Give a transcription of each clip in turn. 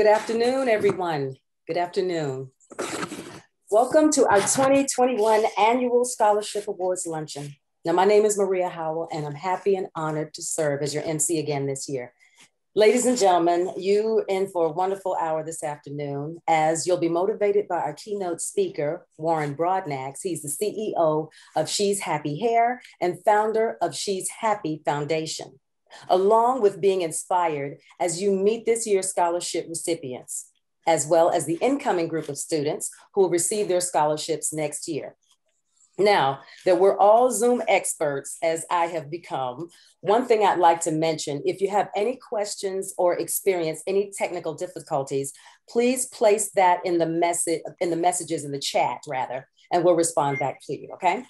Good afternoon, everyone. Good afternoon. Welcome to our 2021 Annual Scholarship Awards Luncheon. Now, my name is Maria Howell, and I'm happy and honored to serve as your MC again this year. Ladies and gentlemen, you in for a wonderful hour this afternoon as you'll be motivated by our keynote speaker, Warren Broadnax. He's the CEO of She's Happy Hair and founder of She's Happy Foundation, along with being inspired as you meet this year's scholarship recipients as well as the incoming group of students who will receive their scholarships next year. Now that we're all Zoom experts, as I have become, one thing I'd like to mention, if you have any questions or experience any technical difficulties, please place that in the message, in the messages in the chat rather, and we'll respond back to you, okay?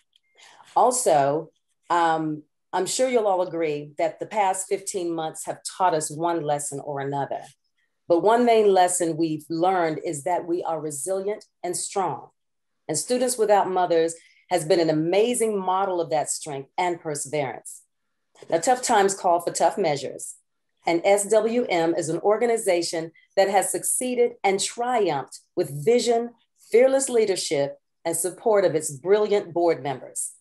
Also, um, I'm sure you'll all agree that the past 15 months have taught us one lesson or another. But one main lesson we've learned is that we are resilient and strong. And Students Without Mothers has been an amazing model of that strength and perseverance. Now, tough times call for tough measures. And SWM is an organization that has succeeded and triumphed with vision, fearless leadership, and support of its brilliant board members.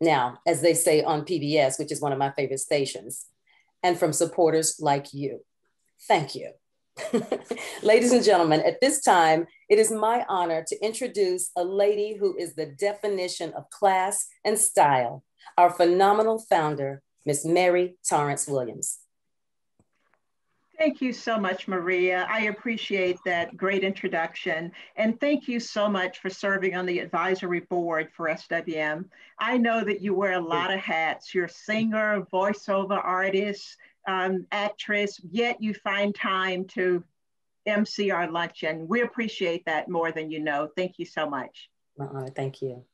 Now, as they say on PBS, which is one of my favorite stations, and from supporters like you. Thank you. Ladies and gentlemen, at this time, it is my honor to introduce a lady who is the definition of class and style, our phenomenal founder, Miss Mary Torrance Williams. Thank you so much, Maria. I appreciate that great introduction. And thank you so much for serving on the advisory board for SWM. I know that you wear a lot of hats. You're a singer, voiceover artist, um, actress, yet you find time to MC our luncheon. We appreciate that more than you know. Thank you so much. Uh, thank you.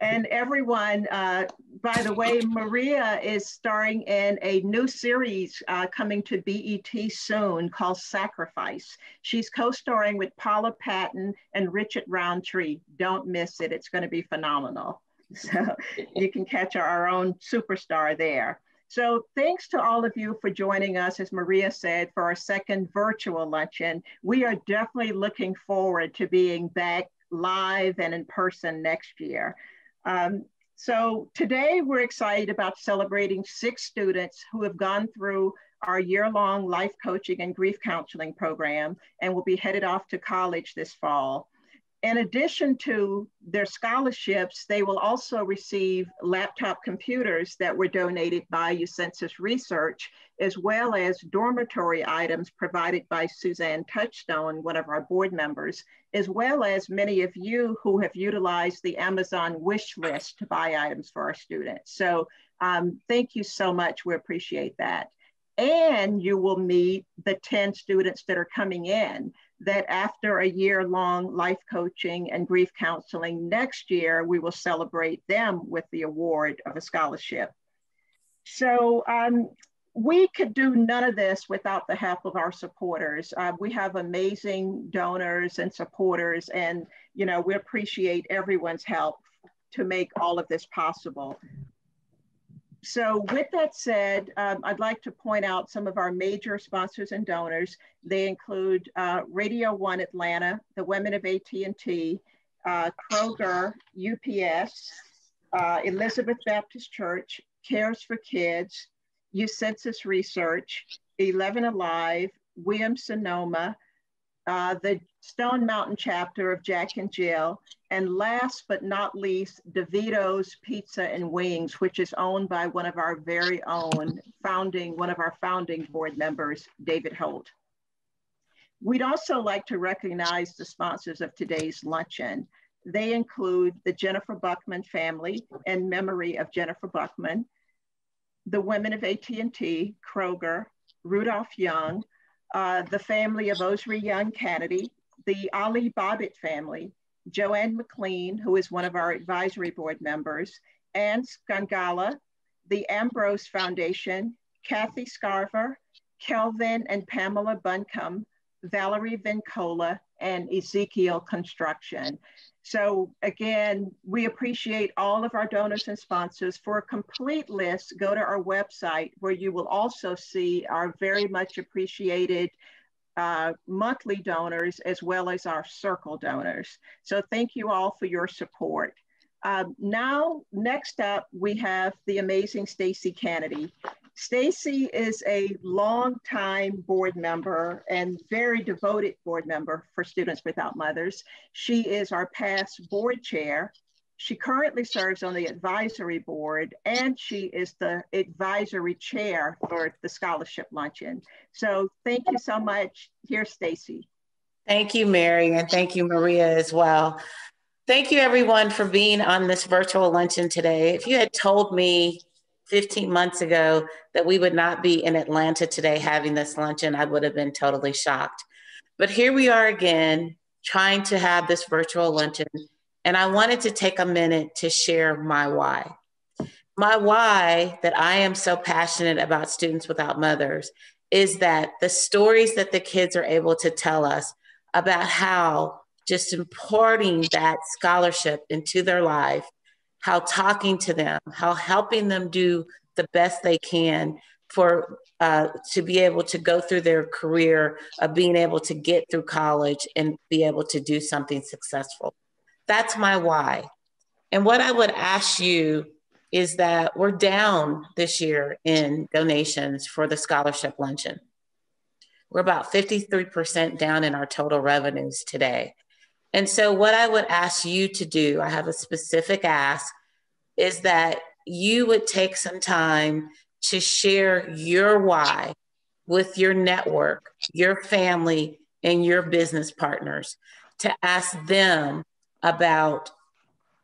And everyone, uh, by the way, Maria is starring in a new series uh, coming to BET soon called Sacrifice. She's co-starring with Paula Patton and Richard Roundtree. Don't miss it. It's going to be phenomenal. So you can catch our own superstar there. So thanks to all of you for joining us, as Maria said, for our second virtual luncheon. We are definitely looking forward to being back live and in person next year. Um, so today we're excited about celebrating six students who have gone through our year-long life coaching and grief counseling program and will be headed off to college this fall. In addition to their scholarships, they will also receive laptop computers that were donated by UCensus Research, as well as dormitory items provided by Suzanne Touchstone, one of our board members, as well as many of you who have utilized the Amazon wish list to buy items for our students. So um, thank you so much, we appreciate that. And you will meet the 10 students that are coming in that after a year long life coaching and grief counseling next year, we will celebrate them with the award of a scholarship. So um, we could do none of this without the help of our supporters. Uh, we have amazing donors and supporters and you know we appreciate everyone's help to make all of this possible so with that said, um, I'd like to point out some of our major sponsors and donors. They include uh, Radio One Atlanta, the Women of AT&T, uh, Kroger, UPS, uh, Elizabeth Baptist Church, Cares for Kids, UCensus Research, 11 Alive, Williams Sonoma, uh, the Stone Mountain chapter of Jack and Jill, and last but not least, DeVito's Pizza and Wings, which is owned by one of our very own founding, one of our founding board members, David Holt. We'd also like to recognize the sponsors of today's luncheon. They include the Jennifer Buckman family in memory of Jennifer Buckman, the women of AT&T, Kroger, Rudolph Young, uh, the family of Osri Young Kennedy, the Ali Bobbitt family, Joanne McLean, who is one of our advisory board members, Anne Scangala, the Ambrose Foundation, Kathy Scarver, Kelvin and Pamela Buncombe, Valerie Vincola, and Ezekiel Construction. So again, we appreciate all of our donors and sponsors. For a complete list, go to our website where you will also see our very much appreciated uh, monthly donors as well as our circle donors. So thank you all for your support. Um, now, next up, we have the amazing Stacy Kennedy. Stacy is a longtime board member and very devoted board member for Students Without Mothers. She is our past board chair. She currently serves on the advisory board and she is the advisory chair for the scholarship luncheon. So thank you so much. Here's Stacy. Thank you, Mary, and thank you, Maria, as well. Thank you, everyone, for being on this virtual luncheon today. If you had told me 15 months ago that we would not be in Atlanta today having this luncheon, I would have been totally shocked. But here we are again, trying to have this virtual luncheon. And I wanted to take a minute to share my why. My why that I am so passionate about Students Without Mothers is that the stories that the kids are able to tell us about how just imparting that scholarship into their life how talking to them, how helping them do the best they can for uh, to be able to go through their career of being able to get through college and be able to do something successful. That's my why. And what I would ask you is that we're down this year in donations for the scholarship luncheon. We're about 53% down in our total revenues today. And so, what I would ask you to do, I have a specific ask, is that you would take some time to share your why with your network, your family, and your business partners to ask them about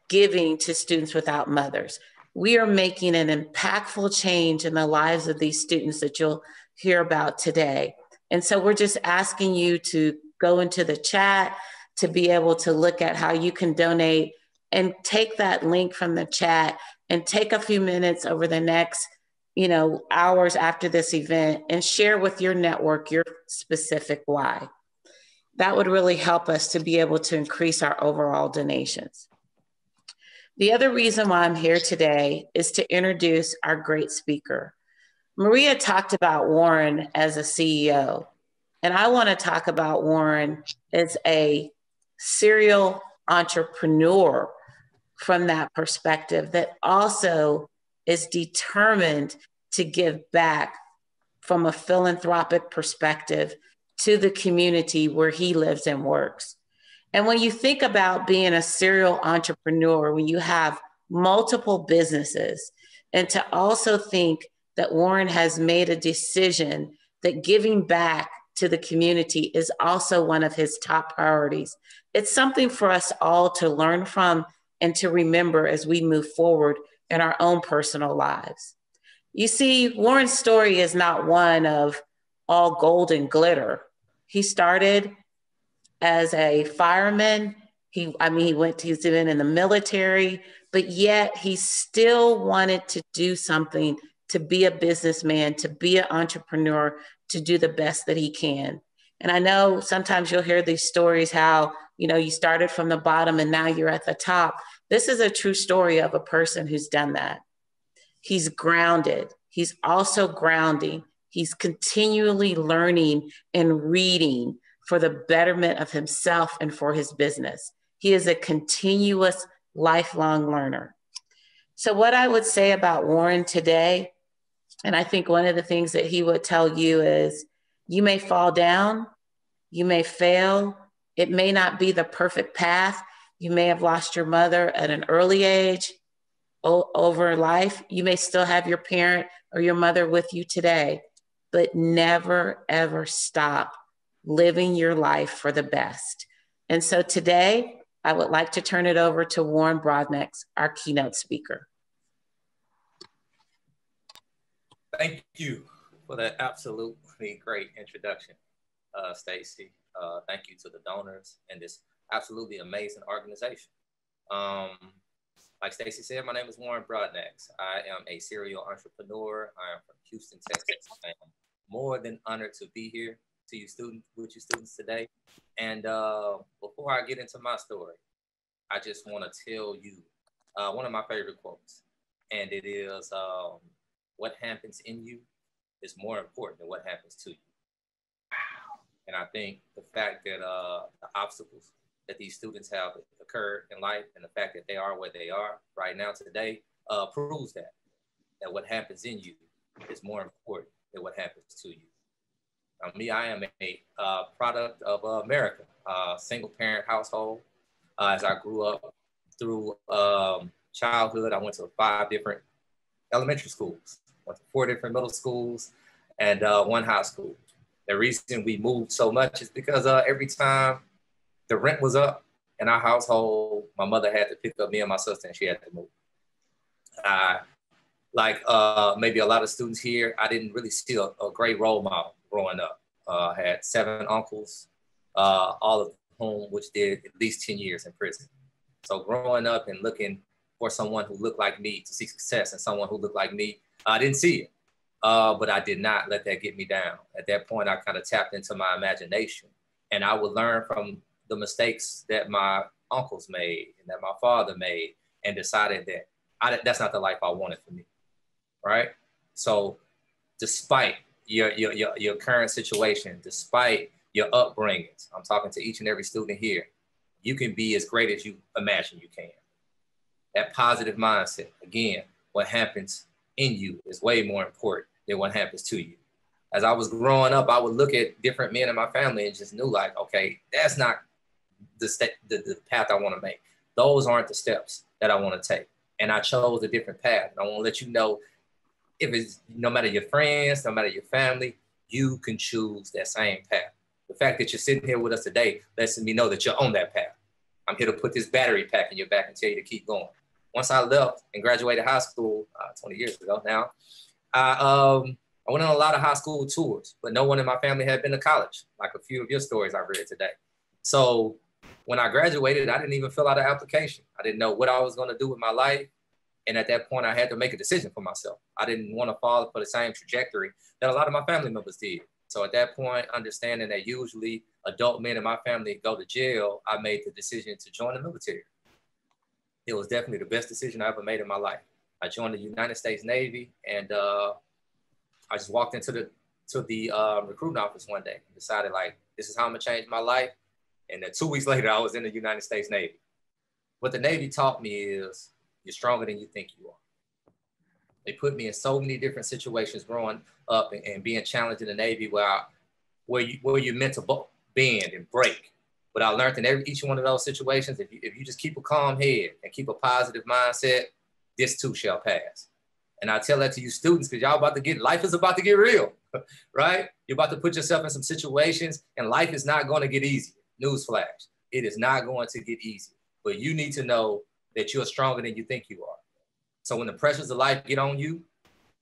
giving to Students Without Mothers. We are making an impactful change in the lives of these students that you'll hear about today. And so we're just asking you to go into the chat, to be able to look at how you can donate and take that link from the chat and take a few minutes over the next you know hours after this event and share with your network your specific why. That would really help us to be able to increase our overall donations. The other reason why i'm here today is to introduce our great speaker. Maria talked about warren as a ceo and i want to talk about warren as a serial entrepreneur from that perspective that also is determined to give back from a philanthropic perspective to the community where he lives and works. And when you think about being a serial entrepreneur, when you have multiple businesses, and to also think that Warren has made a decision that giving back to the community is also one of his top priorities. It's something for us all to learn from and to remember as we move forward in our own personal lives. You see, Warren's story is not one of all gold and glitter. He started as a fireman. He, I mean, he went, he's been in the military, but yet he still wanted to do something to be a businessman, to be an entrepreneur, to do the best that he can. And I know sometimes you'll hear these stories how, you know, you started from the bottom and now you're at the top. This is a true story of a person who's done that. He's grounded. He's also grounding. He's continually learning and reading for the betterment of himself and for his business. He is a continuous, lifelong learner. So, what I would say about Warren today, and I think one of the things that he would tell you is you may fall down, you may fail, it may not be the perfect path. You may have lost your mother at an early age o- over life. You may still have your parent or your mother with you today, but never, ever stop living your life for the best. And so today, I would like to turn it over to Warren Broadnax, our keynote speaker. Thank you for that absolutely great introduction, uh, Stacy. Uh, thank you to the donors and this absolutely amazing organization. Um, like Stacy said, my name is Warren Broadnax. I am a serial entrepreneur. I am from Houston, Texas. I am more than honored to be here to you students with you students today. And uh, before I get into my story, I just want to tell you uh, one of my favorite quotes, and it is, um, "What happens in you is more important than what happens to you." And I think the fact that uh, the obstacles that these students have occurred in life and the fact that they are where they are right now today uh, proves that, that what happens in you is more important than what happens to you. Me, I am a uh, product of uh, America, uh, single parent household. Uh, as I grew up through um, childhood, I went to five different elementary schools, went to four different middle schools, and uh, one high school. The reason we moved so much is because uh, every time the rent was up in our household, my mother had to pick up me and my sister, and she had to move. Like uh, maybe a lot of students here, I didn't really see a, a great role model growing up. Uh, I had seven uncles, uh, all of whom which did at least 10 years in prison. So growing up and looking for someone who looked like me to see success and someone who looked like me, I didn't see it. Uh, but I did not let that get me down. At that point, I kind of tapped into my imagination and I would learn from the mistakes that my uncles made and that my father made and decided that I, that's not the life I wanted for me. Right. So despite your, your, your, your current situation, despite your upbringings, I'm talking to each and every student here, you can be as great as you imagine you can. That positive mindset, again, what happens in you is way more important than what happens to you. As I was growing up, I would look at different men in my family and just knew like, okay, that's not the, step, the, the path I want to make. Those aren't the steps that I want to take. And I chose a different path. And I want to let you know if it's no matter your friends, no matter your family, you can choose that same path. The fact that you're sitting here with us today lets me know that you're on that path. I'm here to put this battery pack in your back and tell you to keep going. Once I left and graduated high school uh, 20 years ago now, I, um, I went on a lot of high school tours, but no one in my family had been to college, like a few of your stories I've read today. So when I graduated, I didn't even fill out an application. I didn't know what I was going to do with my life. And at that point, I had to make a decision for myself. I didn't want to follow for the same trajectory that a lot of my family members did. So at that point, understanding that usually adult men in my family go to jail, I made the decision to join the military. It was definitely the best decision I ever made in my life. I joined the United States Navy, and uh, I just walked into the to the uh, recruiting office one day decided like this is how I'm gonna change my life. And then two weeks later, I was in the United States Navy. What the Navy taught me is you're stronger than you think you are. They put me in so many different situations growing up and, and being challenged in the Navy where I, where you where you're meant to bend and break. But I learned in every each one of those situations, if you, if you just keep a calm head and keep a positive mindset, this too shall pass. And I tell that to you students because y'all about to get life is about to get real, right? You're about to put yourself in some situations and life is not going to get easy. Newsflash, it is not going to get easy. But you need to know that you're stronger than you think you are. So when the pressures of life get on you,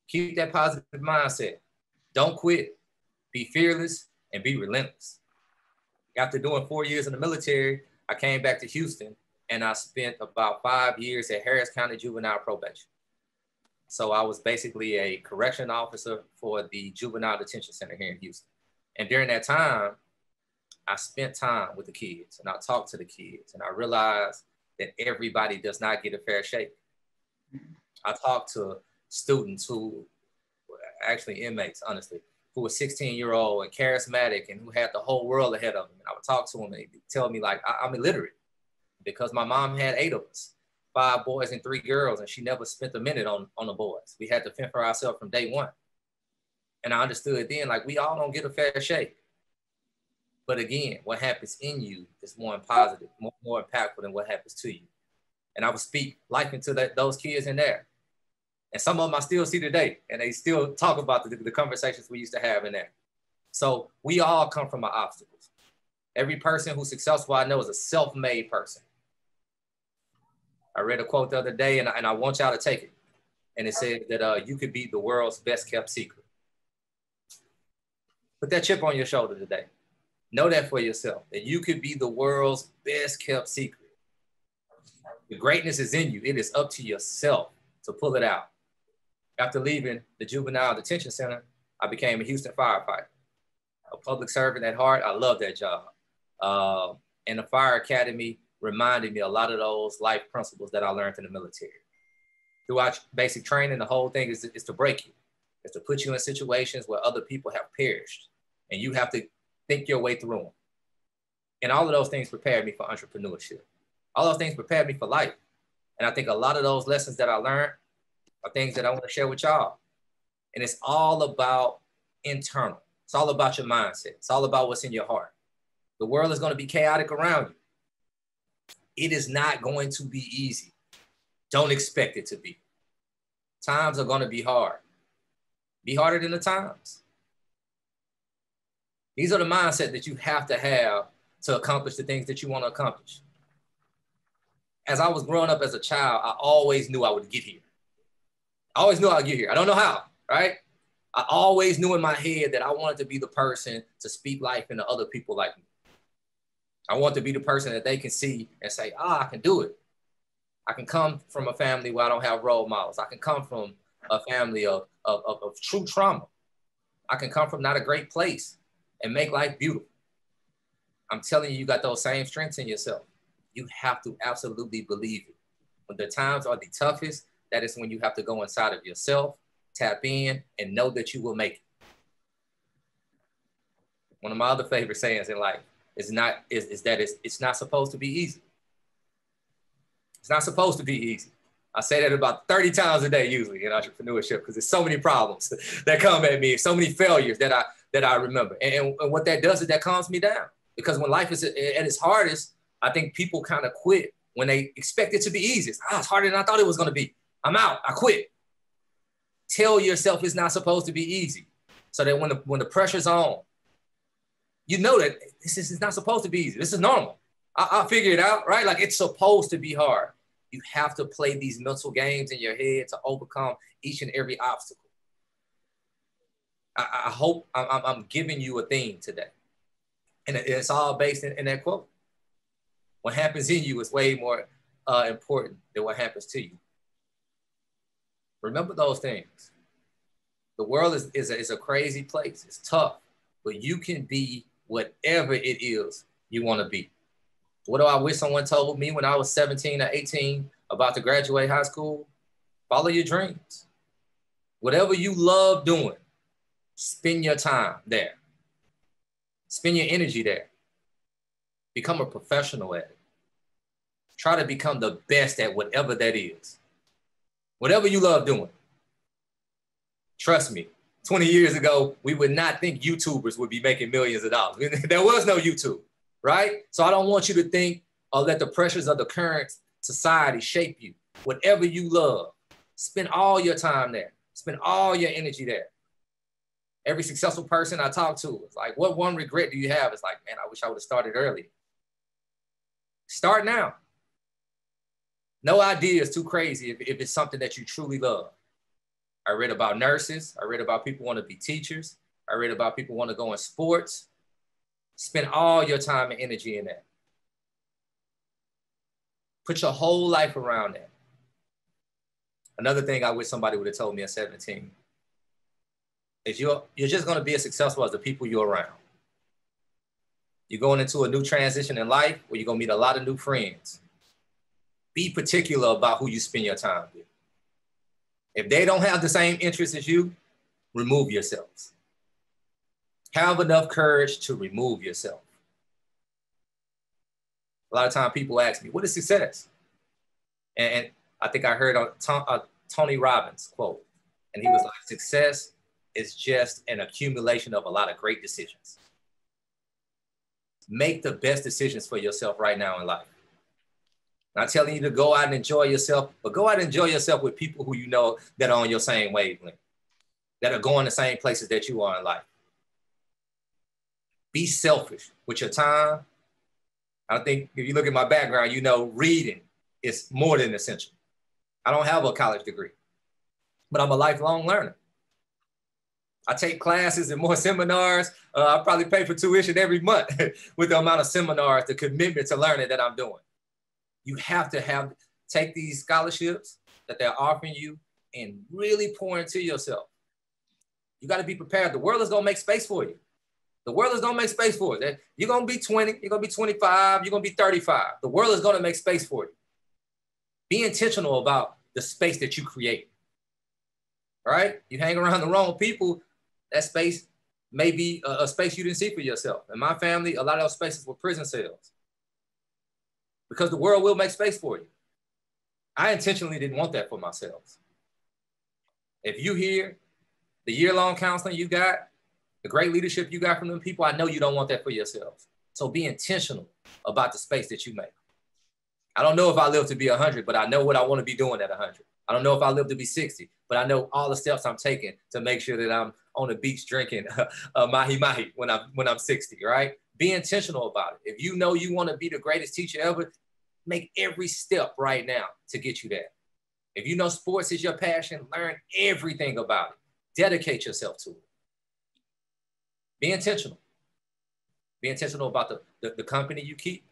keep that positive mindset. Don't quit. Be fearless and be relentless. After doing four years in the military, I came back to Houston and I spent about five years at Harris County Juvenile Probation. So I was basically a correction officer for the Juvenile Detention Center here in Houston. And during that time, I spent time with the kids and I talked to the kids and I realized that everybody does not get a fair shake. I talked to students who actually inmates, honestly, who was 16 year old and charismatic and who had the whole world ahead of him. And I would talk to him and they'd tell me like, I- I'm illiterate because my mom had eight of us, five boys and three girls, and she never spent a minute on, on the boys. We had to fend for ourselves from day one. And I understood then, like we all don't get a fair shake. But again, what happens in you is more positive, more, more impactful than what happens to you. And I would speak life into that, those kids in there. And some of them I still see today, and they still talk about the, the conversations we used to have in there. So we all come from our obstacles. Every person who's successful I know is a self-made person. I read a quote the other day, and I, and I want y'all to take it. And it said that uh, you could be the world's best kept secret. Put that chip on your shoulder today. Know that for yourself, that you could be the world's best kept secret. The greatness is in you. It is up to yourself to pull it out. After leaving the juvenile detention center, I became a Houston firefighter, a public servant at heart. I love that job. Uh, and the fire academy reminded me a lot of those life principles that I learned in the military. Throughout basic training, the whole thing is, is to break you, is to put you in situations where other people have perished. And you have to think your way through them. And all of those things prepared me for entrepreneurship. All those things prepared me for life. And I think a lot of those lessons that I learned are things that I want to share with y'all. And it's all about internal. It's all about your mindset. It's all about what's in your heart. The world is going to be chaotic around you. It is not going to be easy. Don't expect it to be. Times are going to be hard. Be harder than the times. These are the mindset that you have to have to accomplish the things that you want to accomplish. As I was growing up as a child, I always knew I would get here. I always knew I'd get here. I don't know how, right? I always knew in my head that I wanted to be the person to speak life into other people like me. I want to be the person that they can see and say, ah, I can do it. I can come from a family where I don't have role models. I can come from a family of, of, of, of true trauma. I can come from not a great place and make life beautiful. I'm telling you, you got those same strengths in yourself. You have to absolutely believe it. When the times are the toughest, that is when you have to go inside of yourself, tap in, and know that you will make it. One of my other favorite sayings in life is not is, is that it's, it's not supposed to be easy. It's not supposed to be easy. I say that about 30 times a day usually in entrepreneurship because there's so many problems that come at me, so many failures that I that I remember. And, and what that does is that calms me down because when life is at its hardest, I think people kind of quit when they expect it to be easy. Ah, it's harder than I thought it was going to be. I'm out. I quit. Tell yourself it's not supposed to be easy, so that when the when the pressure's on, you know that this is not supposed to be easy. This is normal. I, I'll figure it out, right? Like it's supposed to be hard. You have to play these mental games in your head to overcome each and every obstacle. I, I hope I'm, I'm, giving you a theme today. And it's all based in, in, that quote. What happens in you is way more uh, important than what happens to you. Remember those things. The world is, is, a, is a crazy place. It's tough, but you can be whatever it is you want to be. What do I wish someone told me when I was 17 or 18 about to graduate high school? Follow your dreams. Whatever you love doing, spend your time there. Spend your energy there. Become a professional at it. Try to become the best at whatever that is. Whatever you love doing. Trust me, 20 years ago, we would not think YouTubers would be making millions of dollars. there was no YouTube, right? So I don't want you to think or let the pressures of the current society shape you. Whatever you love, spend all your time there. Spend all your energy there. Every successful person I talk to is like, what one regret do you have? It's like, man, I wish I would have started early. Start now. No idea is too crazy if, if it's something that you truly love. I read about nurses. I read about people want to be teachers. I read about people want to go in sports. Spend all your time and energy in that. Put your whole life around that. Another thing I wish somebody would have told me at 17 is you're, you're just going to be as successful as the people you're around. You're going into a new transition in life where you're going to meet a lot of new friends. Be particular about who you spend your time with. If they don't have the same interests as you, remove yourselves. Have enough courage to remove yourself. A lot of time people ask me, what is success? And, I think I heard a, Tony Robbins quote, and he was like, success is just an accumulation of a lot of great decisions. Make the best decisions for yourself right now in life. Not telling you to go out and enjoy yourself, but go out and enjoy yourself with people who you know that are on your same wavelength, that are going the same places that you are in life. Be selfish with your time. I think if you look at my background, you know reading is more than essential. I don't have a college degree, but I'm a lifelong learner. I take classes and more seminars. Uh, I probably pay for tuition every month with the amount of seminars, the commitment to learning that I'm doing you have to have take these scholarships that they're offering you and really pour into yourself. You got to be prepared. The world is gonna make space for you. The world is gonna make space for you. You're gonna be 20, you're gonna be 25, you're gonna be 35. The world is gonna make space for you. Be intentional about the space that you create. All right? You hang around the wrong people, that space may be a, a space you didn't see for yourself. In my family, a lot of those spaces were prison cells because the world will make space for you. I intentionally didn't want that for myself. If you hear the year-long counseling you got, the great leadership you got from them people, I know you don't want that for yourself. So be intentional about the space that you make. I don't know if I live to be 100, but I know what I want to be doing at 100. I don't know if I live to be 60, but I know all the steps I'm taking to make sure that I'm on the beach drinking uh, mahi mahi when I'm when I'm 60, right? Be intentional about it. If you know you want to be the greatest teacher ever, make every step right now to get you there. If you know sports is your passion, learn everything about it. Dedicate yourself to it. Be intentional. Be intentional about the, the, the company you keep.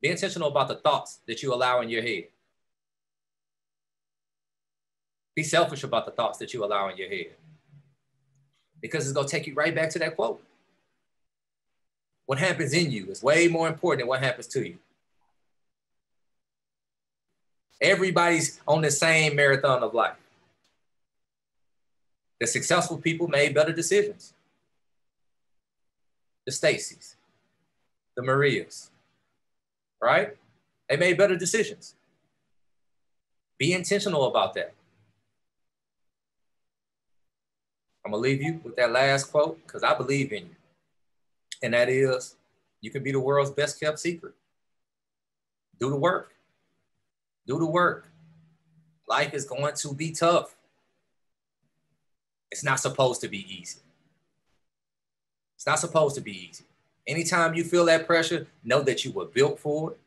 Be intentional about the thoughts that you allow in your head. Be selfish about the thoughts that you allow in your head. Because it's going to take you right back to that quote. What happens in you is way more important than what happens to you. Everybody's on the same marathon of life. The successful people made better decisions. The Stacy's, the Marias, right? They made better decisions. Be intentional about that. I'm gonna leave you with that last quote because I believe in you. And that is, you can be the world's best kept secret. Do the work. Do the work. Life is going to be tough. It's not supposed to be easy. It's not supposed to be easy. Anytime you feel that pressure, know that you were built for it.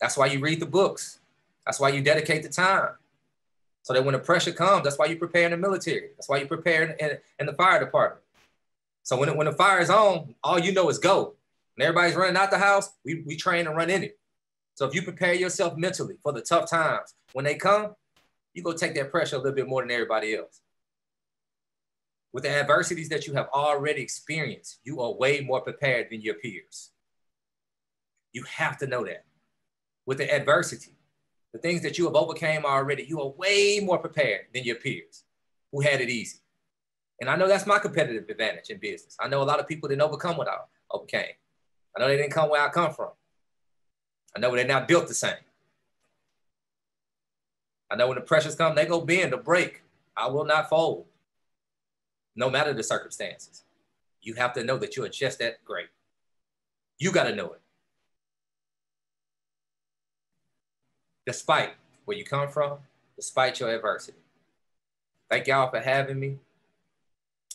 That's why you read the books. That's why you dedicate the time. So that when the pressure comes, that's why you prepare in the military. That's why you prepare in, in, in the fire department. So when, when the fire is on, all you know is go. And everybody's running out the house, we, we train and run in it. So if you prepare yourself mentally for the tough times, when they come, you go take that pressure a little bit more than everybody else. With the adversities that you have already experienced, you are way more prepared than your peers. You have to know that. With the adversity, the things that you have overcame already, you are way more prepared than your peers who had it easy. And I know that's my competitive advantage in business. I know a lot of people didn't overcome what I overcame. I know they didn't come where I come from. I know they're not built the same. I know when the pressures come, they go bend or break. I will not fold, no matter the circumstances. You have to know that you are just that great. You got to know it. Despite where you come from, despite your adversity. Thank y'all for having me.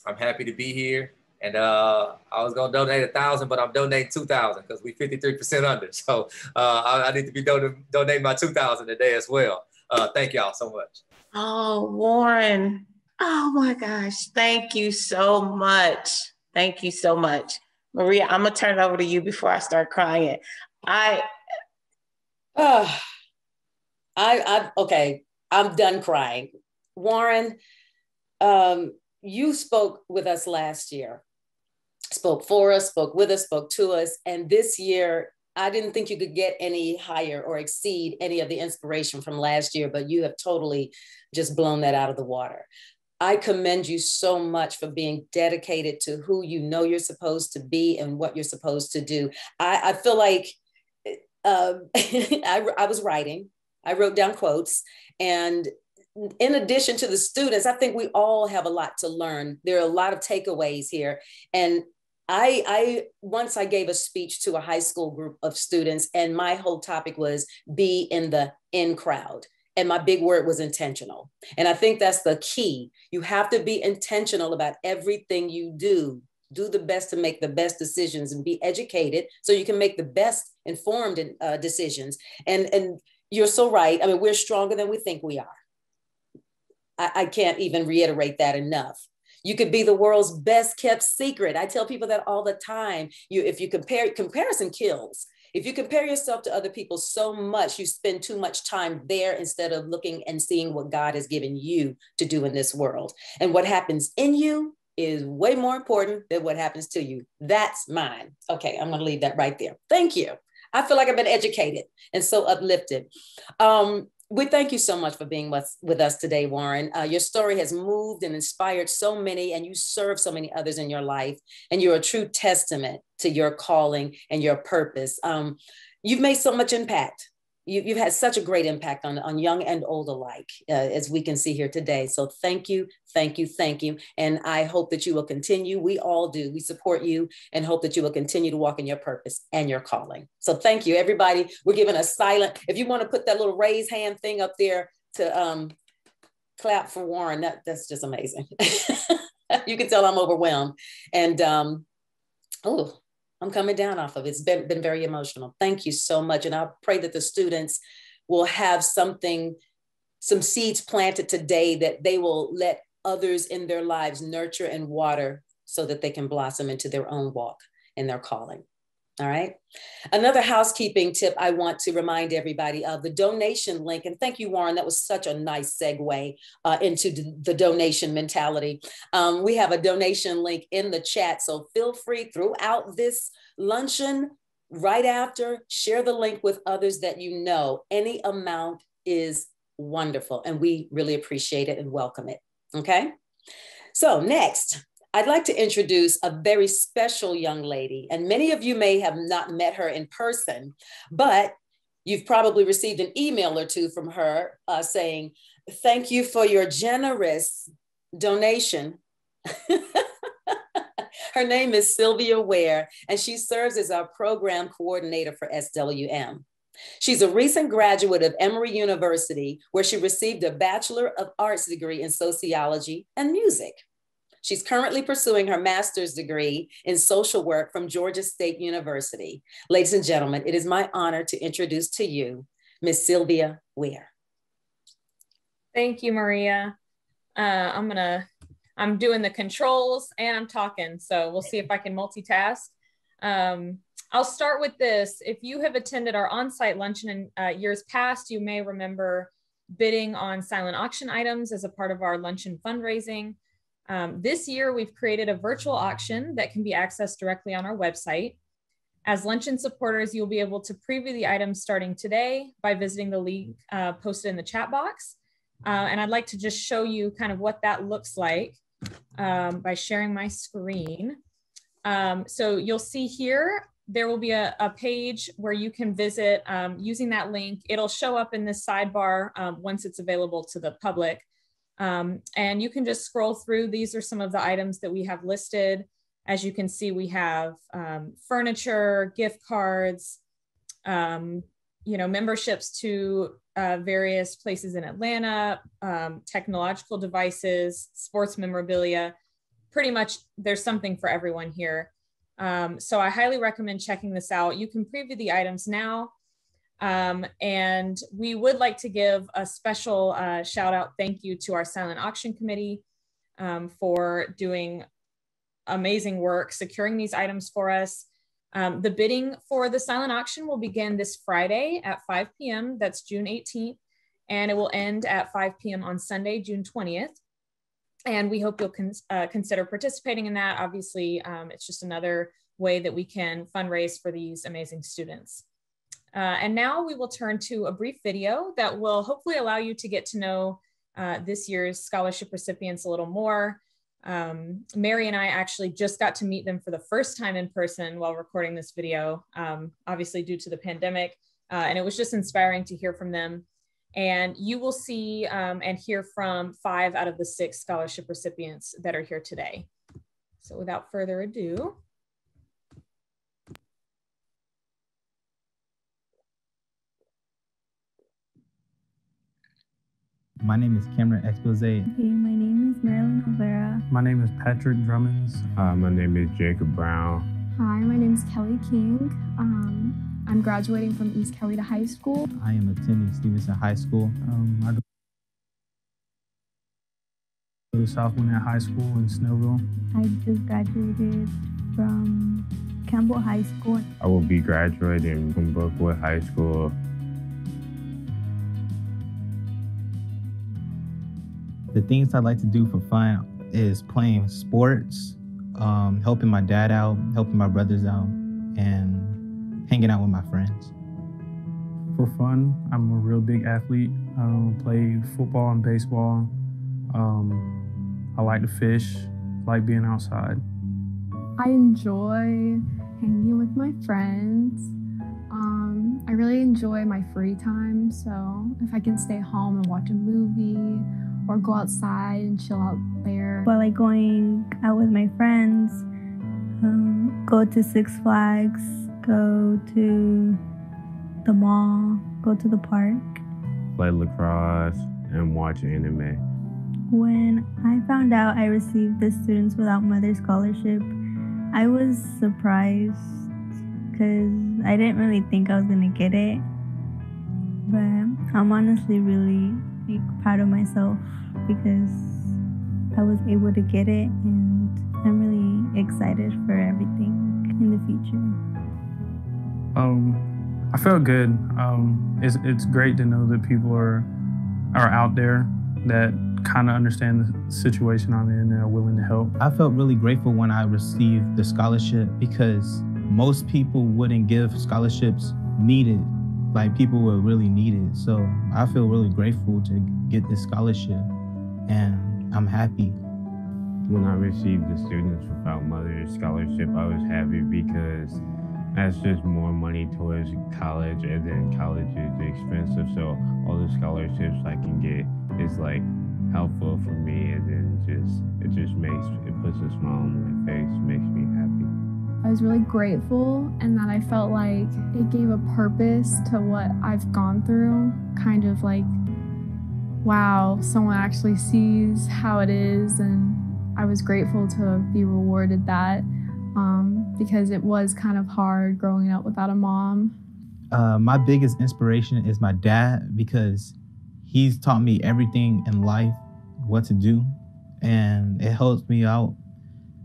I'm happy to be here. And uh, I was gonna donate a thousand, but I'm donating two thousand because we 53% under. So uh, I, I, need to be donating donate my two thousand today as well. Uh, thank y'all so much. Oh, Warren. Oh my gosh. Thank you so much. Thank you so much. Maria, I'm gonna turn it over to you before I start crying. I uh, I I okay, I'm done crying. Warren, um, you spoke with us last year spoke for us, spoke with us, spoke to us. And this year, I didn't think you could get any higher or exceed any of the inspiration from last year, but you have totally just blown that out of the water. I commend you so much for being dedicated to who you know you're supposed to be and what you're supposed to do. I, I feel like uh, I, I was writing, I wrote down quotes, and in addition to the students, I think we all have a lot to learn. There are a lot of takeaways here. And I, I once I gave a speech to a high school group of students, and my whole topic was be in the in crowd. And my big word was intentional. And I think that's the key. You have to be intentional about everything you do. Do the best to make the best decisions and be educated so you can make the best informed uh, decisions. And, and you're so right. I mean, we're stronger than we think we are. I, I can't even reiterate that enough. You could be the world's best kept secret. I tell people that all the time. You, if you compare, comparison kills. If you compare yourself to other people so much, you spend too much time there instead of looking and seeing what God has given you to do in this world. And what happens in you is way more important than what happens to you. That's mine. Okay, I'm going to leave that right there. Thank you. I feel like I've been educated and so uplifted. Um, we thank you so much for being with, with us today, Warren. Uh, your story has moved and inspired so many, and you serve so many others in your life. And you're a true testament to your calling and your purpose. Um, you've made so much impact you, have had such a great impact on, on young and old alike, uh, as we can see here today. So thank you, thank you, thank you. And I hope that you will continue. We all do. We support you and hope that you will continue to walk in your purpose and your calling. So thank you, everybody. We're giving a silent, if you want to put that little raise hand thing up there to um, clap for Warren, that, that's just amazing. you can tell I'm overwhelmed. And um, oh, I'm coming down off of it. It's been, been very emotional. Thank you so much. And I pray that the students will have something, some seeds planted today that they will let others in their lives nurture and water so that they can blossom into their own walk in their calling. All right. Another housekeeping tip I want to remind everybody of the donation link. And thank you, Warren. That was such a nice segue uh, into the donation mentality. Um, we have a donation link in the chat. So feel free throughout this luncheon, right after, share the link with others that you know. Any amount is wonderful. And we really appreciate it and welcome it. Okay. So, next, I'd like to introduce a very special young lady, and many of you may have not met her in person, but you've probably received an email or two from her uh, saying, Thank you for your generous donation. her name is Sylvia Ware, and she serves as our program coordinator for SWM. She's a recent graduate of Emory University, where she received a Bachelor of Arts degree in sociology and music. She's currently pursuing her master's degree in social work from Georgia State University. Ladies and gentlemen, it is my honor to introduce to you Miss Sylvia Weir. Thank you, Maria. Uh, I'm gonna, I'm doing the controls and I'm talking, so we'll see if I can multitask. Um, I'll start with this. If you have attended our on-site luncheon in uh, years past, you may remember bidding on silent auction items as a part of our luncheon fundraising. Um, this year, we've created a virtual auction that can be accessed directly on our website. As luncheon supporters, you'll be able to preview the items starting today by visiting the link uh, posted in the chat box. Uh, and I'd like to just show you kind of what that looks like um, by sharing my screen. Um, so you'll see here, there will be a, a page where you can visit um, using that link. It'll show up in this sidebar um, once it's available to the public. Um, and you can just scroll through. These are some of the items that we have listed. As you can see, we have um, furniture, gift cards, um, you know, memberships to uh, various places in Atlanta, um, technological devices, sports memorabilia. Pretty much there's something for everyone here. Um, so I highly recommend checking this out. You can preview the items now um, and we would like to give a special uh, shout out thank you to our silent auction committee um, for doing amazing work securing these items for us. Um, the bidding for the silent auction will begin this Friday at 5 p.m. That's June 18th. And it will end at 5 p.m. on Sunday, June 20th. And we hope you'll con uh, consider participating in that. Obviously, um, it's just another way that we can fundraise for these amazing students. Uh, and now we will turn to a brief video that will hopefully allow you to get to know uh, this year's scholarship recipients a little more. Um, Mary and I actually just got to meet them for the first time in person while recording this video, um, obviously due to the pandemic. Uh, and it was just inspiring to hear from them. And you will see um, and hear from five out of the six scholarship recipients that are here today. So without further ado, My name is Cameron Expose. Okay, my name is Marilyn Olvera. My name is Patrick Drummons. Uh, my name is Jacob Brown. Hi, my name is Kelly King. Um, I'm graduating from East Coweta High School. I am attending Stephenson High School. Um, I go to South Gwinnett High School in Snellville. I just graduated from Campbell High School. I will be graduating from Brookwood High School the things I like to do for fun is playing sports, um, helping my dad out, helping my brothers out, and hanging out with my friends. for fun. I'm a real big athlete. Um, play football and baseball. Um, I like to fish. Like being outside. I enjoy hanging with my friends. Um, I really enjoy my free time. So if I can stay home and watch a movie or go outside and chill out there. But like going out with my friends, um, go to Six Flags, go to the mall, go to the park. Play lacrosse and watch anime. When I found out I received the Students Without Mother scholarship, I was surprised because I didn't really think I was gonna get it. But I'm honestly really like, proud of myself because I was able to get it and I'm really excited for everything in the future. Um, I felt good. Um, it's it's great to know that people are are out there that kind of understand the situation I'm in and are willing to help. I felt really grateful when I received the scholarship because most people wouldn't give scholarships needed, like people were really needed. So I feel really grateful to get this scholarship and I'm happy. When I received the Students Without Mothers scholarship, I was happy because that's just more money towards college, and then college is expensive. So all the scholarships I can get is like helpful for me, and then just it just makes it puts a smile on my face, makes me happy. I was really grateful and that I felt like it gave a purpose to what I've gone through. Kind of like, wow, someone actually sees how it is. And I was grateful to be rewarded that um, because it was kind of hard growing up without a mom. Uh, my biggest inspiration is my dad because he's taught me everything in life, what to do, and it helps me out.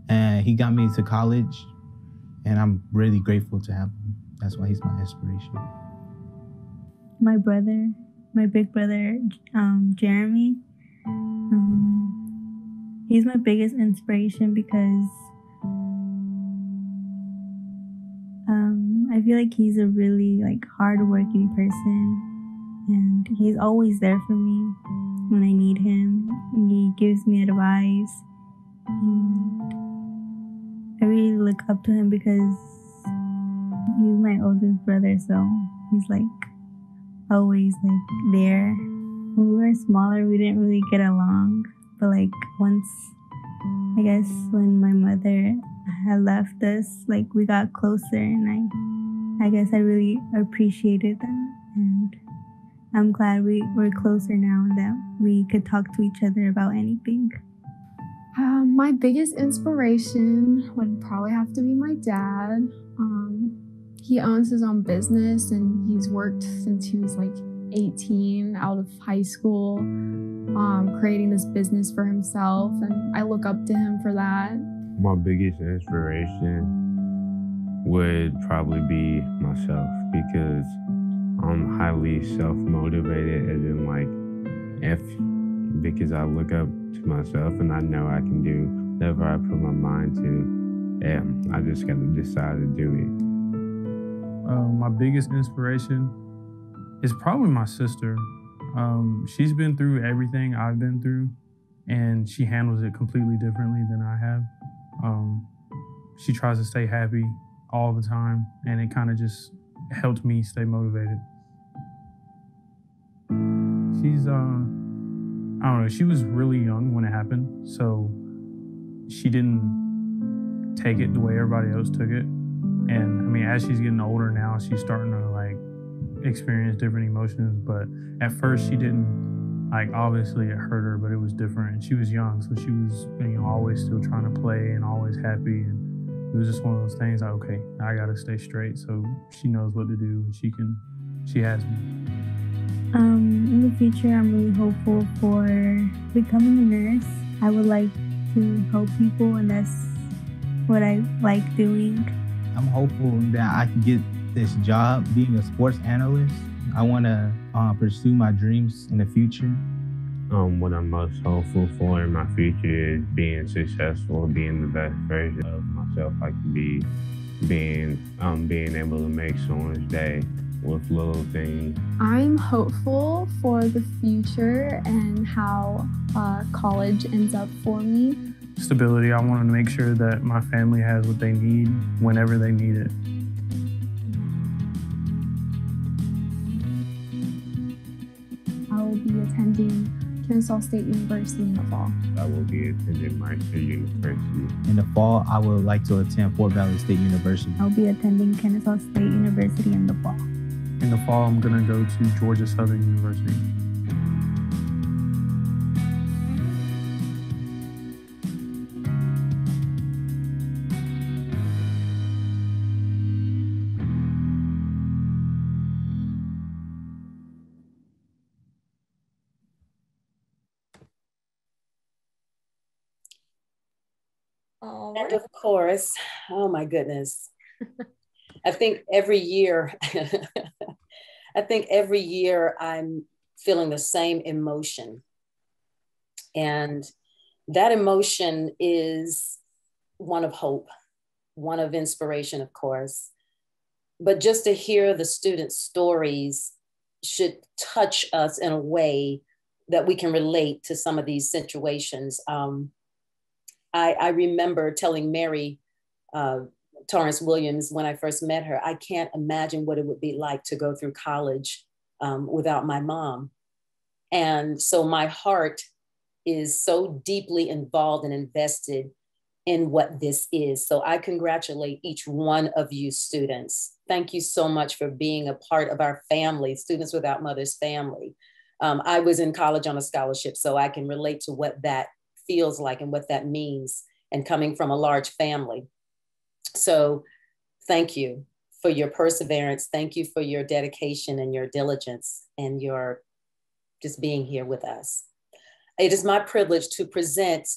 And he got me to college, and I'm really grateful to have him. That's why he's my inspiration. My brother, my big brother, um, Jeremy, um, he's my biggest inspiration because um, I feel like he's a really like hardworking person, and he's always there for me when I need him. He gives me advice, and I really look up to him because he's my oldest brother, so he's like always like there. When we were smaller, we didn't really get along, but like once, I guess when my mother had left us, like we got closer, and I, I guess I really appreciated that, and I'm glad we we're closer now that we could talk to each other about anything. Um, my biggest inspiration would probably have to be my dad. Um, he owns his own business and he's worked since he was like 18 out of high school, um, creating this business for himself. And I look up to him for that. My biggest inspiration would probably be myself because I'm highly self motivated, and then, like, if because I look up to myself and I know I can do whatever I put my mind to, And I just got to decide to do it. Uh, my biggest inspiration is probably my sister. Um, she's been through everything I've been through, and she handles it completely differently than I have. Um, she tries to stay happy all the time, and it kind of just helped me stay motivated. She's, uh, I don't know, she was really young when it happened, so she didn't take it the way everybody else took it. And I mean, as she's getting older now, she's starting to like experience different emotions. But at first, she didn't like. Obviously, it hurt her, but it was different. And she was young, so she was you know always still trying to play and always happy. And it was just one of those things. Like, okay, I gotta stay straight, so she knows what to do, and she can. She has me. Um, in the future, I'm really hopeful for becoming a nurse. I would like to help people, and that's what I like doing. I'm hopeful that I can get this job being a sports analyst. I want to uh, pursue my dreams in the future. Um, what I'm most hopeful for in my future is being successful, being the best version of myself I can be, being um, being able to make someone's day, with little things. I'm hopeful for the future and how uh, college ends up for me. Stability. I wanted to make sure that my family has what they need whenever they need it. I will be attending Kennesaw State University in the fall. I will be attending Mercer University. In the fall, I would like to attend Fort Valley State University. I'll be attending Kennesaw State University in the fall. In the fall, I'm going to go to Georgia Southern University. And of course, oh my goodness. I think every year, I think every year I'm feeling the same emotion. And that emotion is one of hope, one of inspiration, of course. But just to hear the students' stories should touch us in a way that we can relate to some of these situations. Um, I, I remember telling Mary uh, Torrance Williams when I first met her, I can't imagine what it would be like to go through college um, without my mom. And so my heart is so deeply involved and invested in what this is. So I congratulate each one of you students. Thank you so much for being a part of our family, Students Without Mothers family. Um, I was in college on a scholarship, so I can relate to what that feels like and what that means and coming from a large family. So thank you for your perseverance. Thank you for your dedication and your diligence and your just being here with us. It is my privilege to present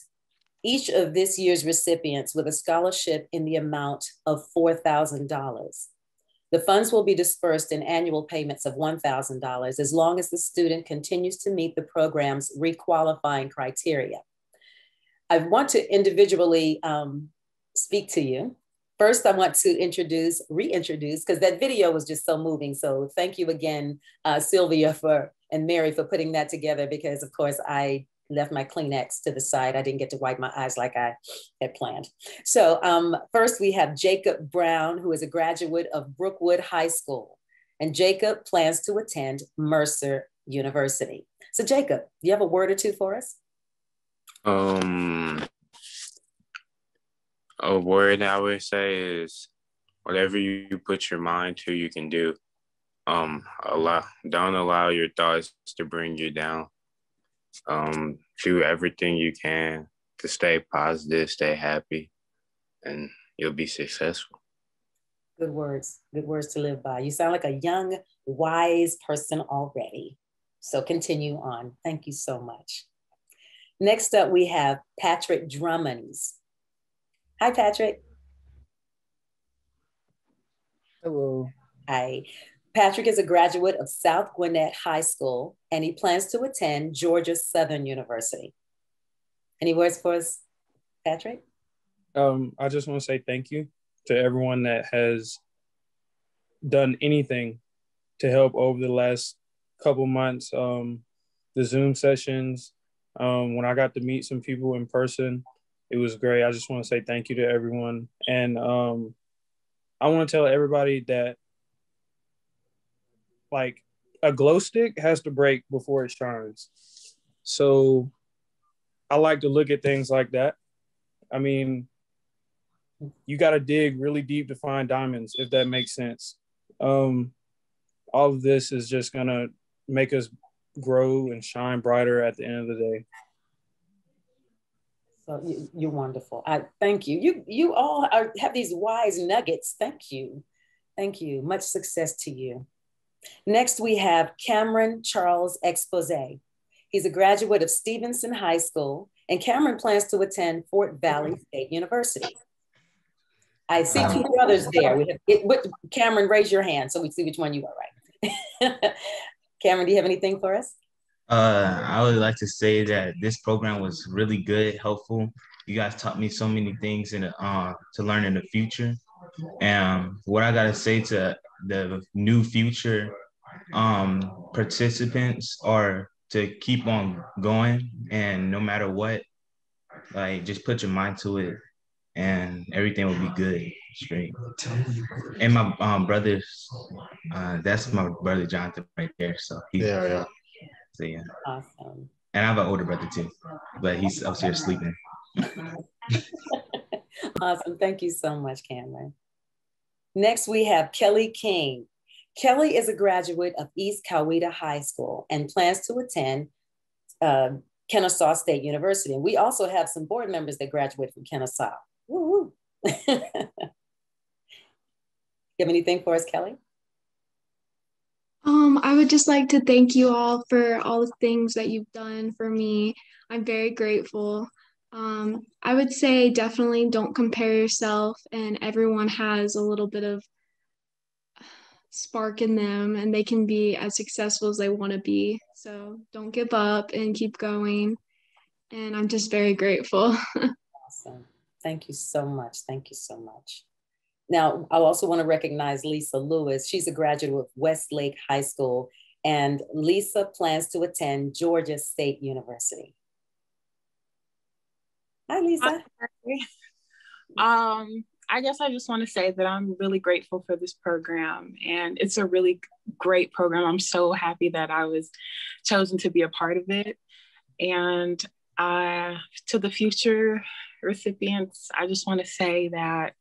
each of this year's recipients with a scholarship in the amount of $4,000. The funds will be dispersed in annual payments of $1,000 as long as the student continues to meet the program's requalifying criteria. I want to individually um, speak to you. First, I want to introduce, reintroduce, because that video was just so moving. So thank you again, uh, Sylvia for and Mary for putting that together. Because of course I left my Kleenex to the side. I didn't get to wipe my eyes like I had planned. So um, first we have Jacob Brown, who is a graduate of Brookwood High School, and Jacob plans to attend Mercer University. So Jacob, you have a word or two for us? Um, a word I would say is whatever you put your mind to, you can do. Um, allow don't allow your thoughts to bring you down. Um, do everything you can to stay positive, stay happy, and you'll be successful. Good words. Good words to live by. You sound like a young, wise person already. So continue on. Thank you so much. Next up, we have Patrick Drummons. Hi, Patrick. Hello. Hi. Patrick is a graduate of South Gwinnett High School and he plans to attend Georgia Southern University. Any words for us, Patrick? Um, I just want to say thank you to everyone that has done anything to help over the last couple months. Um, the Zoom sessions, um, when I got to meet some people in person, it was great. I just want to say thank you to everyone. And um, I want to tell everybody that, like, a glow stick has to break before it shines. So I like to look at things like that. I mean, you got to dig really deep to find diamonds, if that makes sense. Um, all of this is just going to make us grow and shine brighter at the end of the day. So you, are wonderful. I thank you. You you all are, have these wise nuggets. Thank you, thank you. Much success to you. Next, we have Cameron Charles Expose. He's a graduate of Stephenson High School, and Cameron plans to attend Fort Valley State University. I see two brothers there. We have, it, Cameron, raise your hand so we see which one you are, right? Cameron, do you have anything for us? Uh, I would like to say that this program was really good, helpful. You guys taught me so many things in uh, to learn in the future, And what I gotta say to the new future um, participants are to keep on going, and no matter what, like just put your mind to it, and everything will be good, straight. And my um, brothers, uh, that's my brother Jonathan right there. So he, yeah, yeah. So yeah. Awesome. And I have an older brother too, but he's upstairs sleeping. awesome. Thank you so much, Cameron. Next, we have Kelly King. Kelly is a graduate of East Coweta High School and plans to attend uh, Kennesaw State University. And we also have some board members that graduate from Kennesaw. Woo you have anything for us, Kelly? Um, I would just like to thank you all for all the things that you've done for me. I'm very grateful. Um, I would say definitely don't compare yourself, and everyone has a little bit of spark in them, and they can be as successful as they want to be. So don't give up and keep going. And I'm just very grateful. awesome. Thank you so much. Thank you so much. Now, I also want to recognize Lisa Lewis. She's a graduate of Westlake High School, and Lisa plans to attend Georgia State University. Hi, Lisa. Hi. Um, I guess I just want to say that I'm really grateful for this program, and it's a really great program. I'm so happy that I was chosen to be a part of it. And uh, to the future recipients, I just want to say that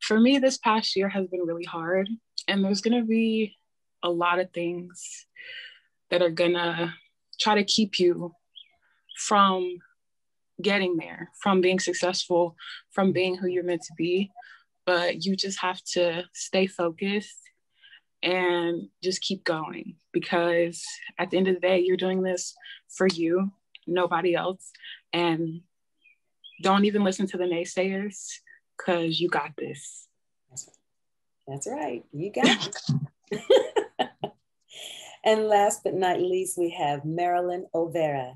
for me, this past year has been really hard, and there's going to be a lot of things that are going to try to keep you from getting there, from being successful, from being who you're meant to be. But you just have to stay focused and just keep going because at the end of the day, you're doing this for you, nobody else. And don't even listen to the naysayers because you got this. That's right. You got it. and last but not least, we have Marilyn Overa.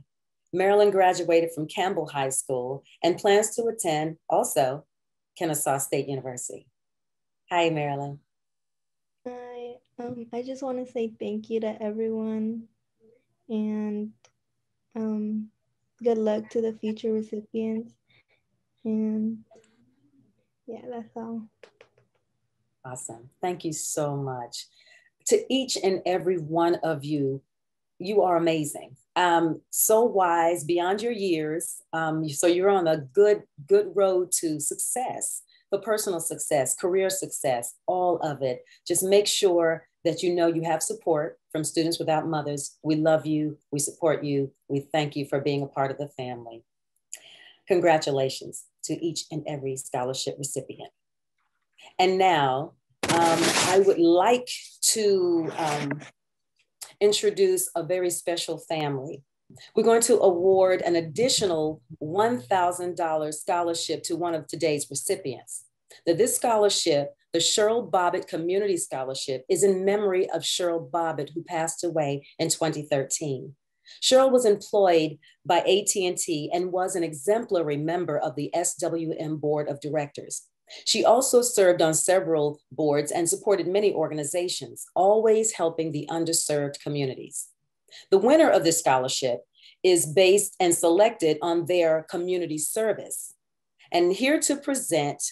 Marilyn graduated from Campbell High School and plans to attend also Kennesaw State University. Hi, Marilyn. Hi. Um, I just want to say thank you to everyone and um, good luck to the future recipients. And yeah, that's all. Awesome. Thank you so much. To each and every one of you, you are amazing. Um, so wise beyond your years. Um, so you're on a good, good road to success, for personal success, career success, all of it. Just make sure that you know you have support from Students Without Mothers. We love you. We support you. We thank you for being a part of the family. Congratulations to each and every scholarship recipient. And now um, I would like to um, introduce a very special family. We're going to award an additional $1,000 scholarship to one of today's recipients. That this scholarship, the Cheryl Bobbitt Community Scholarship, is in memory of Cheryl Bobbitt, who passed away in 2013. Cheryl was employed by AT&T and was an exemplary member of the SWM Board of Directors. She also served on several boards and supported many organizations, always helping the underserved communities. The winner of this scholarship is based and selected on their community service. And here to present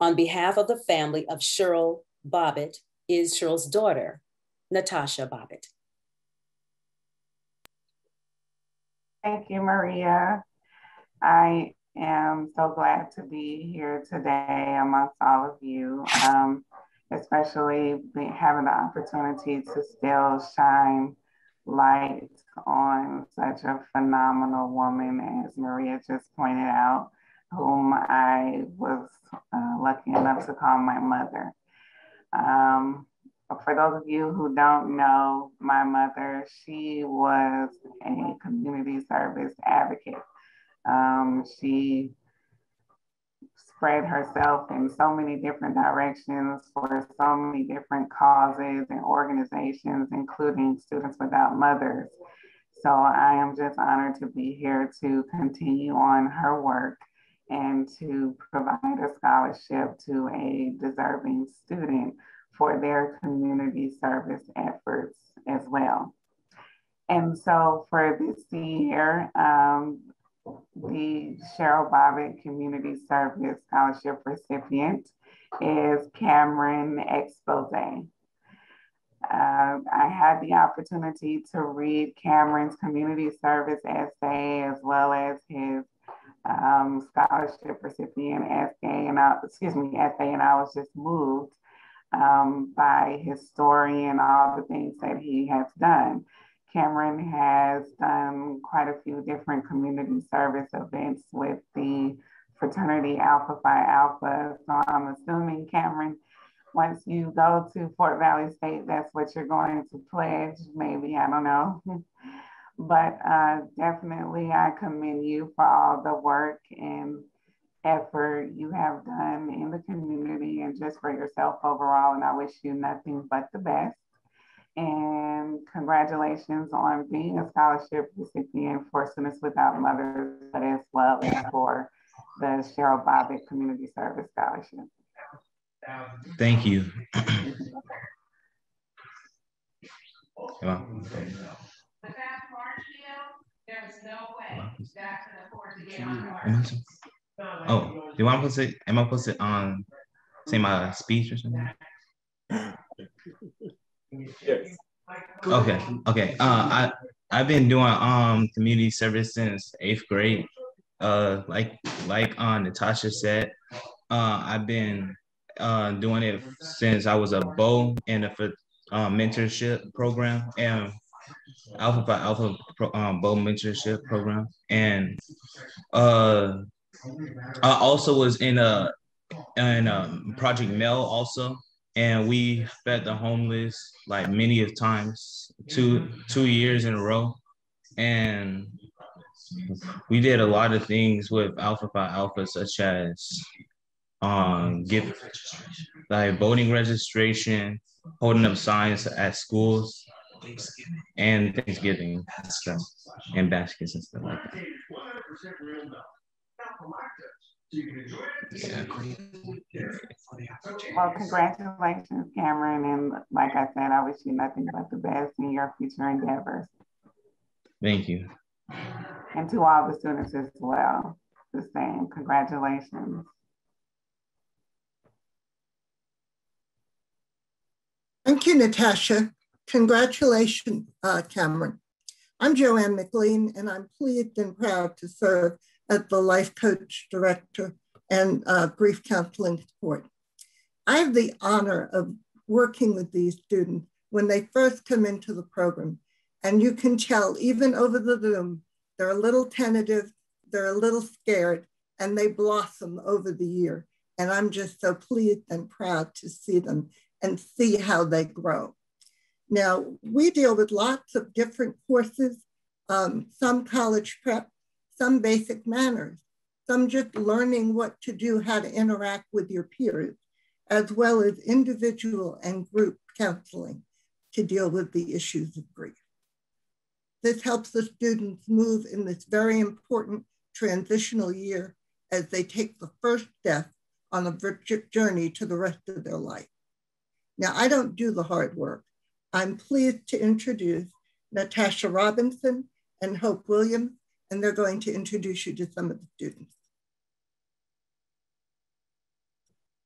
on behalf of the family of Cheryl Bobbitt is Cheryl's daughter, Natasha Bobbitt. Thank you, Maria. I am so glad to be here today amongst all of you, um, especially having the opportunity to still shine light on such a phenomenal woman, as Maria just pointed out, whom I was uh, lucky enough to call my mother. Um, for those of you who don't know my mother, she was a community service advocate. Um, she spread herself in so many different directions for so many different causes and organizations, including Students Without Mothers. So I am just honored to be here to continue on her work and to provide a scholarship to a deserving student for their community service efforts as well. And so for this year, um, the Cheryl Bobbitt Community Service Scholarship recipient is Cameron Expose. Uh, I had the opportunity to read Cameron's community service essay as well as his um, scholarship recipient essay, and I, excuse me, essay, and I was just moved um, by his story and all the things that he has done. Cameron has done quite a few different community service events with the fraternity Alpha Phi Alpha. So I'm assuming, Cameron, once you go to Fort Valley State, that's what you're going to pledge, maybe, I don't know. but uh, definitely, I commend you for all the work and effort you have done in the community and just for yourself overall. And I wish you nothing but the best. And congratulations on being a scholarship recipient for Students Without Mothers, but as well as for the Cheryl Bobbitt Community Service Scholarship. Thank you. Oh, do you want to put it? Am I supposed to um say my speech or something? Yes. Okay. Okay. Uh, I I've been doing um community service since eighth grade. Uh, like like uh, Natasha said, uh, I've been uh doing it since I was a bow in a uh, mentorship program and Alpha Phi Alpha um, bow mentorship program, and uh, I also was in a in a Project Mel also, and we fed the homeless like many of times, two two years in a row, and we did a lot of things with Alpha Phi Alpha, such as um give like voting registration, holding up signs at schools, and Thanksgiving and baskets and stuff like that. Yeah. Well, congratulations, Cameron. And like I said, I wish you nothing but the best in your future endeavors. Thank you. And to all the students as well, the same. Congratulations. Thank you, Natasha. Congratulations, uh, Cameron. I'm Joanne McLean, and I'm pleased and proud to serve as the Life Coach Director and uh, Grief Counseling Support. I have the honor of working with these students when they first come into the program. And you can tell, even over the Zoom, they're a little tentative, they're a little scared, and they blossom over the year. And I'm just so pleased and proud to see them and see how they grow. Now, we deal with lots of different courses, um, some college prep, some basic manners, some just learning what to do, how to interact with your peers, as well as individual and group counseling to deal with the issues of grief. This helps the students move in this very important transitional year as they take the first step on a journey to the rest of their life. Now, I don't do the hard work. I'm pleased to introduce Natasha Robinson and Hope Williams, and they're going to introduce you to some of the students.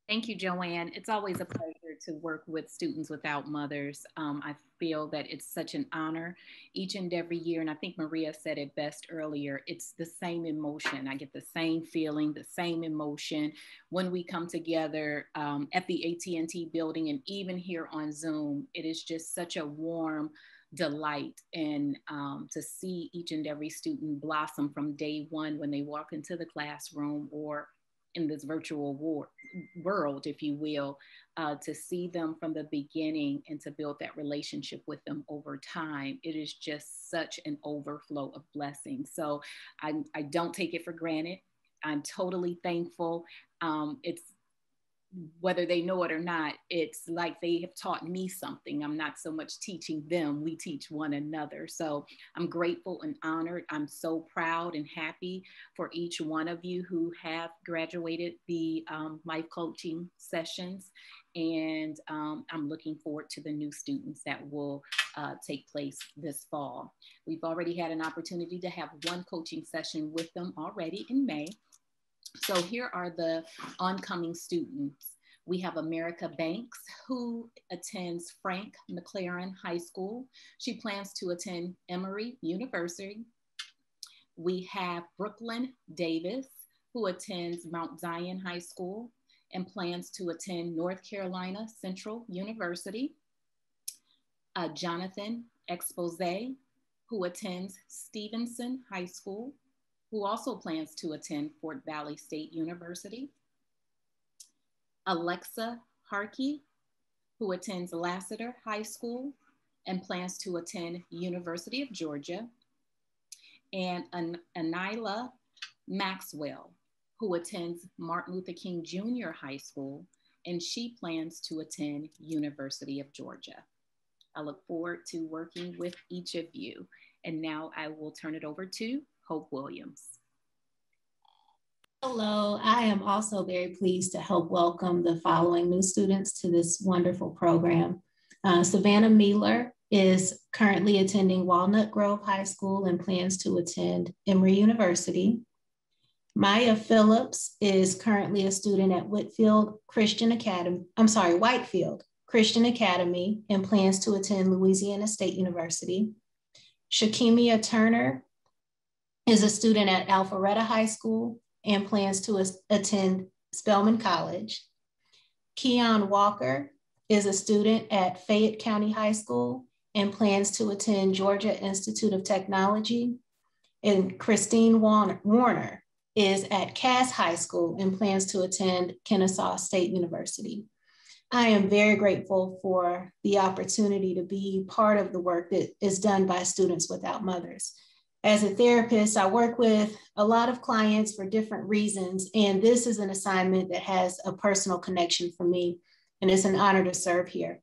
Thank you, Joanne. It's always a pleasure to work with Students Without Mothers. Um, I feel that it's such an honor each and every year. And I think Maria said it best earlier. It's the same emotion. I get the same feeling, the same emotion when we come together um, at the AT&T building and even here on Zoom. It is just such a warm, delight and um, to see each and every student blossom from day one when they walk into the classroom or in this virtual war, world, if you will, uh, to see them from the beginning and to build that relationship with them over time. It is just such an overflow of blessings. So I, I don't take it for granted. I'm totally thankful. Um, it's whether they know it or not, it's like they have taught me something. I'm not so much teaching them, we teach one another. So I'm grateful and honored. I'm so proud and happy for each one of you who have graduated the um, life coaching sessions. And um, I'm looking forward to the new students that will uh, take place this fall. We've already had an opportunity to have one coaching session with them already in May. So here are the oncoming students. We have America Banks, who attends Frank McClarin High School. She plans to attend Emory University. We have Brooklyn Davis, who attends Mount Zion High School and plans to attend North Carolina Central University. Uh, Jonathan Expose, who attends Stephenson High School who also plans to attend Fort Valley State University. Alexa Harkey, who attends Lassiter High School and plans to attend University of Georgia. And An Anila Maxwell, who attends Martin Luther King Jr. High School, and she plans to attend University of Georgia. I look forward to working with each of you. And now I will turn it over to Hope Williams. Hello, I am also very pleased to help welcome the following new students to this wonderful program. Uh, Savannah Mealer is currently attending Walnut Grove High School and plans to attend Emory University. Maya Phillips is currently a student at Whitfield Christian Academy, I'm sorry, Whitefield Christian Academy and plans to attend Louisiana State University. Shakimia Turner is a student at Alpharetta High School and plans to attend Spelman College. Keon Walker is a student at Fayette County High School and plans to attend Georgia Institute of Technology. And Christine Warner is at Cass High School and plans to attend Kennesaw State University. I am very grateful for the opportunity to be part of the work that is done by Students Without Mothers as a therapist, I work with a lot of clients for different reasons. And this is an assignment that has a personal connection for me. And it's an honor to serve here.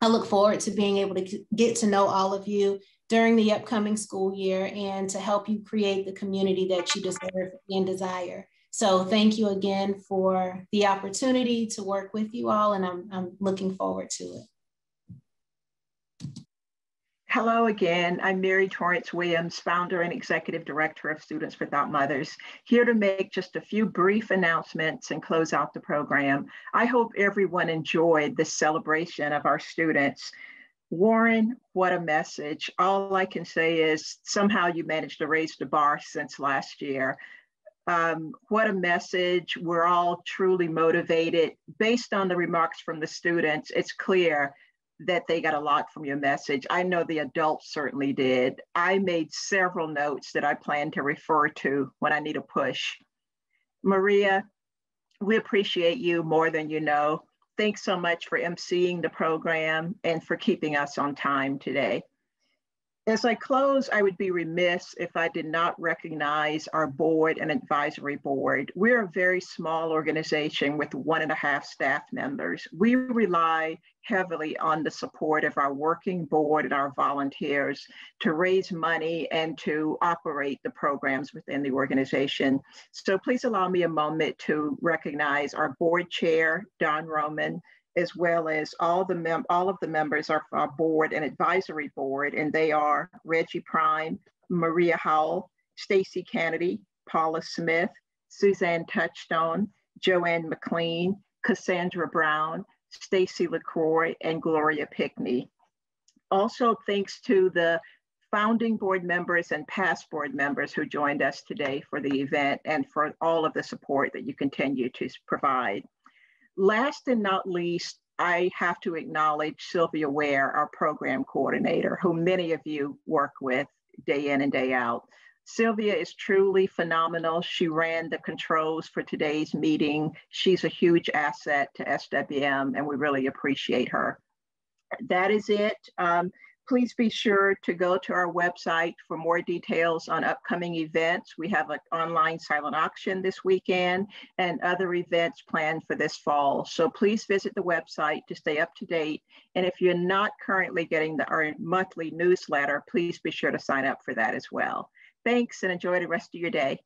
I look forward to being able to get to know all of you during the upcoming school year and to help you create the community that you deserve and desire. So thank you again for the opportunity to work with you all, and I'm, I'm looking forward to it. Hello again. I'm Mary Torrance Williams, founder and executive director of Students Without Mothers, here to make just a few brief announcements and close out the program. I hope everyone enjoyed this celebration of our students. Warren, what a message. All I can say is somehow you managed to raise the bar since last year. Um, what a message. We're all truly motivated. Based on the remarks from the students, it's clear that they got a lot from your message. I know the adults certainly did. I made several notes that I plan to refer to when I need a push. Maria, we appreciate you more than you know. Thanks so much for emceeing the program and for keeping us on time today. As I close, I would be remiss if I did not recognize our board and advisory board. We're a very small organization with one and a half staff members. We rely heavily on the support of our working board and our volunteers to raise money and to operate the programs within the organization. So please allow me a moment to recognize our board chair, Don Roman, as well as all the mem- all of the members of our board and advisory board, and they are Reggie Prime, Maria Howell, Stacy Kennedy, Paula Smith, Suzanne Touchstone, Joanne McLean, Cassandra Brown, Stacy LaCroix, and Gloria Pickney. Also, thanks to the founding board members and past board members who joined us today for the event and for all of the support that you continue to provide. Last and not least, I have to acknowledge Sylvia Ware, our program coordinator, who many of you work with day in and day out. Sylvia is truly phenomenal. She ran the controls for today's meeting. She's a huge asset to SWM, and we really appreciate her. That is it. Um, please be sure to go to our website for more details on upcoming events. We have an online silent auction this weekend and other events planned for this fall. So please visit the website to stay up to date. And if you're not currently getting the, our monthly newsletter, please be sure to sign up for that as well. Thanks and enjoy the rest of your day.